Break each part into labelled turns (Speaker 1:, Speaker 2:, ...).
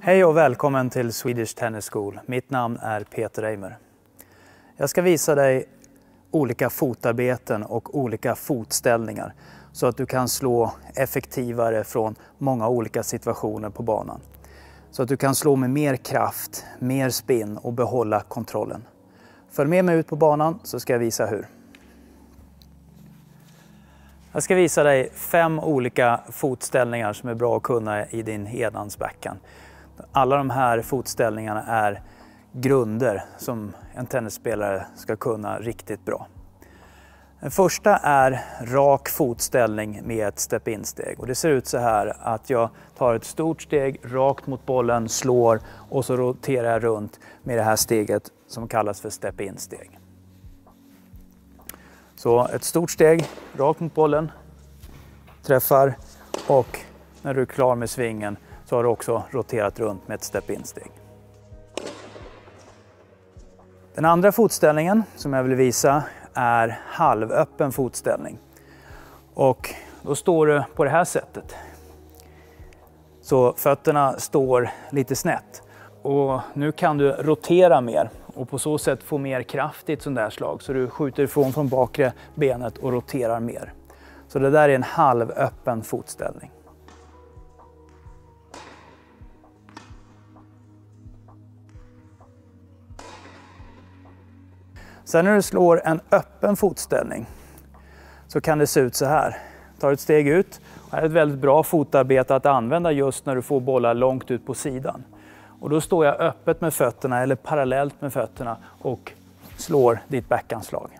Speaker 1: Hej och välkommen till Swedish Tennis School. Mitt namn är Peter Eimer. Jag ska visa dig olika fotarbeten och olika fotställningar så att du kan slå effektivare från många olika situationer på banan. Så att du kan slå med mer kraft, mer spinn och behålla kontrollen. Följ med mig ut på banan så ska jag visa hur. Jag ska visa dig fem olika fotställningar som är bra att kunna i din enhandsbackhand. Alla de här fotställningarna är grunder som en tennisspelare ska kunna riktigt bra. Den första är rak fotställning med ett step-in-steg. Och det ser ut så här att jag tar ett stort steg rakt mot bollen, slår och så roterar jag runt med det här steget som kallas för step-in-steg. Så ett stort steg rakt mot bollen, träffar och när du är klar med svingen så har du också roterat runt med ett step-in-steg. Den andra fotställningen som jag vill visa är halvöppen fotställning. Och då står du på det här sättet. Så fötterna står lite snett. Och nu kan du rotera mer och på så sätt få mer kraft i ett sånt där slag. Så du skjuter ifrån från bakre benet och roterar mer. Så det där är en halvöppen fotställning. Sen när du slår en öppen fotställning så kan det se ut så här. Tar ett steg ut. Det här är ett väldigt bra fotarbete att använda just när du får bollar långt ut på sidan. Och då står jag öppet med fötterna eller parallellt med fötterna och slår ditt backhandslag.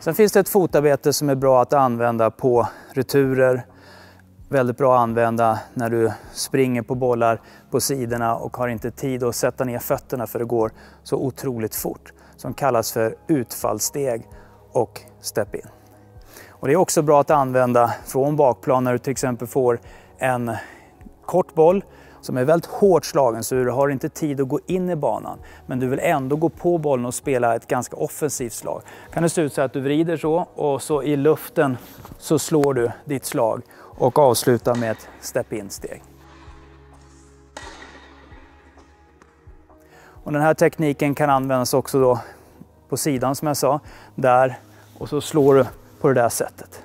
Speaker 1: Sen finns det ett fotarbete som är bra att använda på returer, väldigt bra att använda när du springer på bollar på sidorna och har inte tid att sätta ner fötterna för det går så otroligt fort. Som kallas för utfallssteg och step in. Och det är också bra att använda från bakplan när du till exempel får en kort boll som är väldigt hårt slagen så du har inte tid att gå in i banan. Men du vill ändå gå på bollen och spela ett ganska offensivt slag. Kan det se ut så att du vrider så och så i luften så slår du ditt slag och avslutar med ett step-in-steg. Och den här tekniken kan användas också då på sidan som jag sa, där och så slår du på det där sättet.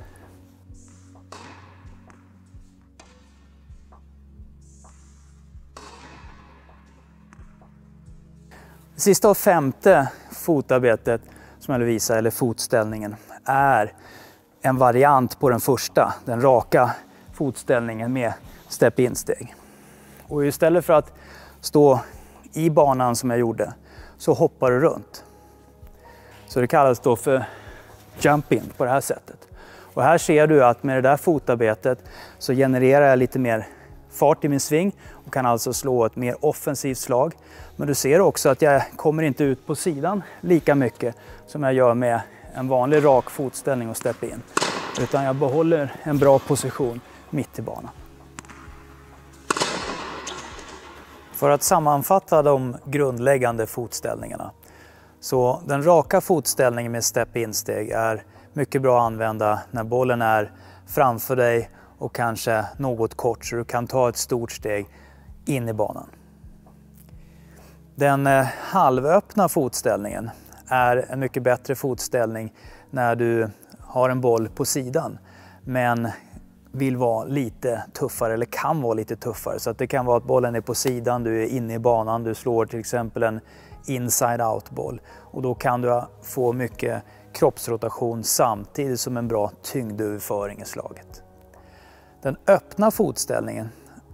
Speaker 1: Det sista och femte fotarbetet som jag vill visa, eller fotställningen, är en variant på den första, den raka fotställningen med step-in-steg. Och istället för att stå i banan som jag gjorde så hoppar du runt. Så det kallas då för jump-in på det här sättet. Och här ser du att med det där fotarbetet så genererar jag lite mer fart i min sving och kan alltså slå ett mer offensivt slag. Men du ser också att jag kommer inte ut på sidan lika mycket som jag gör med en vanlig rak fotställning och step in. Utan jag behåller en bra position mitt i banan. För att sammanfatta de grundläggande fotställningarna. Så den raka fotställningen med step-in-steg är mycket bra att använda när bollen är framför dig och kanske något kort så du kan ta ett stort steg in i banan. Den eh, halvöppna fotställningen är en mycket bättre fotställning när du har en boll på sidan men vill vara lite tuffare eller kan vara lite tuffare. Så att det kan vara att bollen är på sidan, du är inne i banan, du slår till exempel en inside-out boll och då kan du få mycket kroppsrotation samtidigt som en bra tyngdöverföring i slaget. Den öppna fotställningen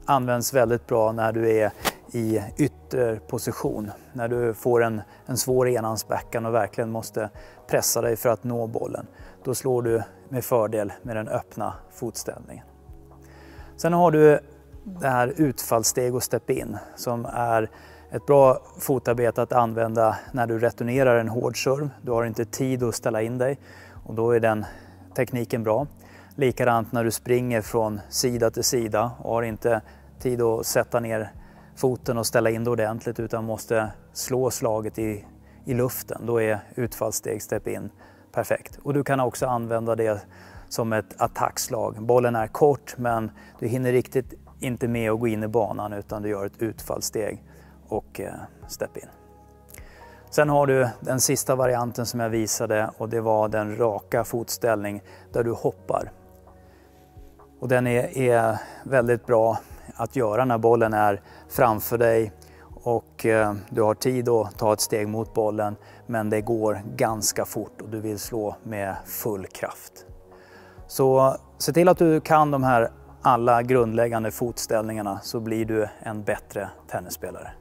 Speaker 1: används väldigt bra när du är i yttre position. När du får en, en svår enhandsbackhand och verkligen måste pressa dig för att nå bollen. Då slår du med fördel med den öppna fotställningen. Sen har du det här utfallssteg och step in som är ett bra fotarbete att använda när du returnerar en hård serve. Du har inte tid att ställa in dig och då är den tekniken bra. Likadant när du springer från sida till sida och har inte tid att sätta ner foten och ställa in det ordentligt utan måste slå slaget i, i luften, då är utfallssteg step in perfekt. Och du kan också använda det som ett attackslag. Bollen är kort men du hinner riktigt inte med att gå in i banan utan du gör ett utfallssteg och eh, step in. Sen har du den sista varianten som jag visade och det var den raka fotställning där du hoppar. Och den är, är väldigt bra att göra när bollen är framför dig och eh, du har tid att ta ett steg mot bollen men det går ganska fort och du vill slå med full kraft. Så se till att du kan de här alla grundläggande fotställningarna så blir du en bättre tennisspelare.